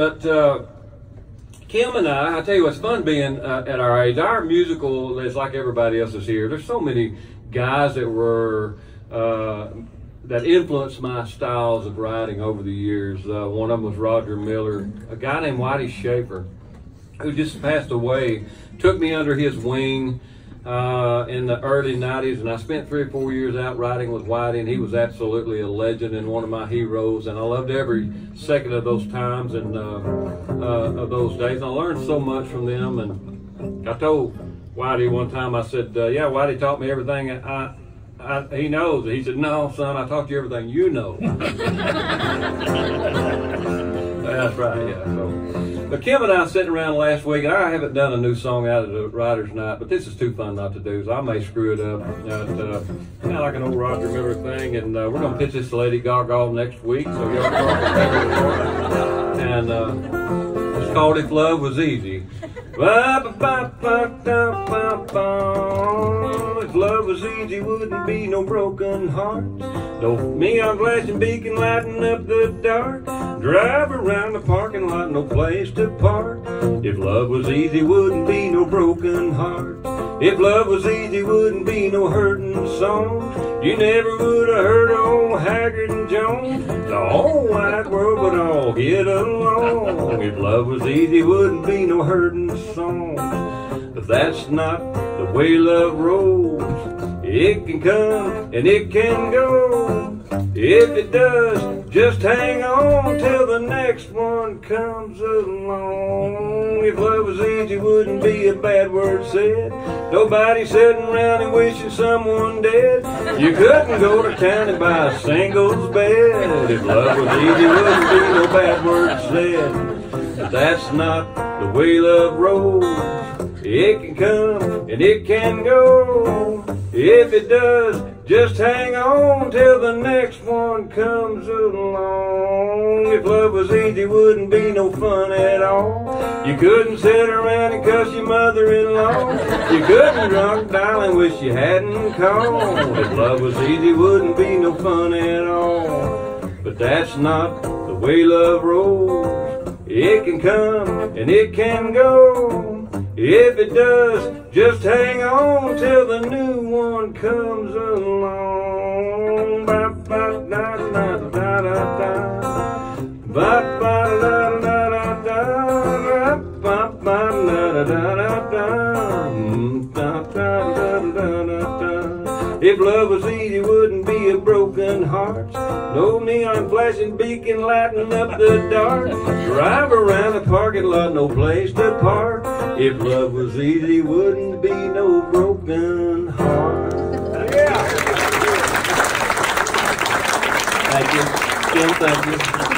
But uh, Kim and I, I tell you, it's fun being uh, at our age. Our musical is like everybody else's here. There's so many guys that were uh, that influenced my styles of writing over the years. Uh, one of them was Roger Miller, a guy named Whitey Shafer, who just passed away. Took me under his wing uh, in the early 90s, and I spent three or four years out writing with Whitey, and he was absolutely a legend and one of my heroes, and I loved every second of those times and uh, uh, of those days. I learned so much from them, and I told Whitey one time, I said, uh, yeah, Whitey taught me everything I, I, he knows. He said, no, son, I taught you everything you know. Right, yeah. So, but Kim and I sitting around last week, and I haven't done a new song out of the writer's night, but this is too fun not to do, so I may screw it up. Uh, kind of like an old Roger Miller thing, and uh, we're going to pitch this to Lady Gaga next week, so y'all And uh, it's called If Love Was Easy. If love was easy, wouldn't be no broken hearts. No neon flashing beacon lighting up the dark. Drive around the parking lot, no place to park. If love was easy, wouldn't be no broken heart. If love was easy, wouldn't be no hurting songs. You never would have heard old Haggard and Jones. The whole wide world would all get along. If love was easy, wouldn't be no hurting songs. But that's not the way love rolls. It can come and it can go. If it does, just hang on till the next one comes along. If love was easy, wouldn't be a bad word said. Nobody sitting around and wishing someone dead. You couldn't go to town and buy a singles bed. If love was easy, wouldn't be no bad word said. But that's not the way love rolls. It can come and it can go. If it does, just hang on till the next one comes along. If love was easy, wouldn't be no fun at all. You couldn't sit around and cuss your mother-in-law. You couldn't drunk dial and wish you hadn't called. If love was easy, wouldn't be no fun at all. But that's not the way love rolls. It can come and it can go. If it does, just hang on till the new one comes along. Ba ba da da da da da. Ba ba da da da da. Ba ba da da da da. Da. If love was easy, wouldn't be a broken heart. No neon flashing beacon lighting up the dark. Drive around the parking lot, no place to park. If love was easy, wouldn't be no broken heart. Yeah. Thank you. Thank you.